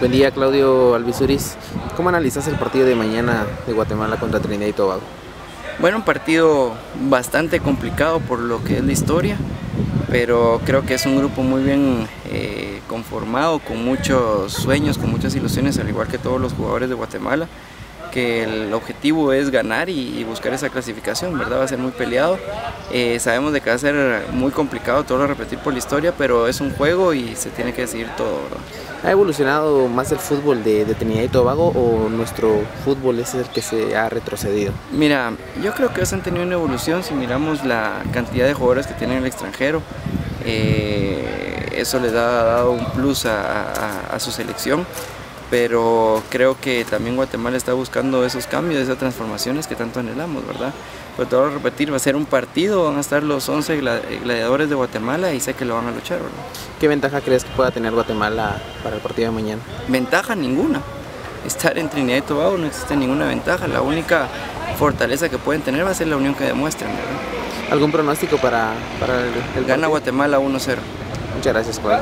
Buen día, Claudio Alvisuris. ¿Cómo analizas el partido de mañana de Guatemala contra Trinidad y Tobago? Bueno, un partido bastante complicado por lo que es la historia, pero creo que es un grupo muy bien eh, conformado, con muchos sueños, con muchas ilusiones, al igual que todos los jugadores de Guatemala que el objetivo es ganar y, buscar esa clasificación, ¿verdad? Va a ser muy peleado. Eh, sabemos de que va a ser muy complicado todo lo repetir por la historia, pero es un juego y se tiene que decidir todo, ¿verdad? ¿Ha evolucionado más el fútbol de, de, Trinidad y Tobago o nuestro fútbol es el que se ha retrocedido? Mira, yo creo que han tenido una evolución si miramos la cantidad de jugadores que tienen en el extranjero. Eh, eso les ha dado un plus a, a su selección pero creo que también Guatemala está buscando esos cambios, esas transformaciones que tanto anhelamos, ¿verdad? Pero te voy a repetir, va a ser un partido, van a estar los 11 gladiadores de Guatemala y sé que lo van a luchar, ¿verdad? ¿Qué ventaja crees que pueda tener Guatemala para el partido de mañana? Ventaja ninguna. Estar en Trinidad y Tobago no existe ninguna ventaja, la única fortaleza que pueden tener va a ser la unión que demuestren, ¿verdad? ¿Algún pronóstico para, para el, el Gana Guatemala 1-0. Muchas gracias, Juan.